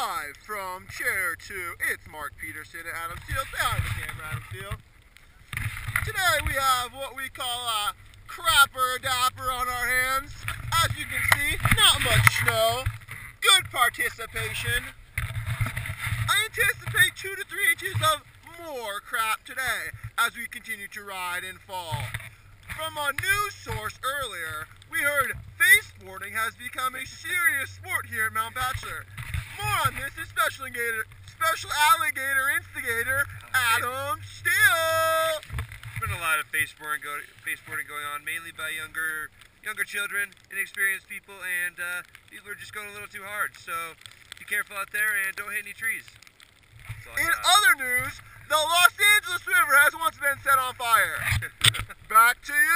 Live from Chair 2, it's Mark Peterson and Adam Steele. The camera, Adam Steele. Today we have what we call a crapper dapper on our hands. As you can see, not much snow. Good participation. I anticipate two to three inches of more crap today as we continue to ride and fall. From a news source earlier, we heard face faceboarding has become a serious sport here at Mount Bachelor. More on this is special alligator, special alligator instigator Adam Steele. There's been a lot of faceboarding, go, faceboarding going on, mainly by younger younger children, inexperienced people, and uh, people are just going a little too hard. So be careful out there and don't hit any trees. That's all I In got. other news, the Los Angeles River has once been set on fire. Back to you.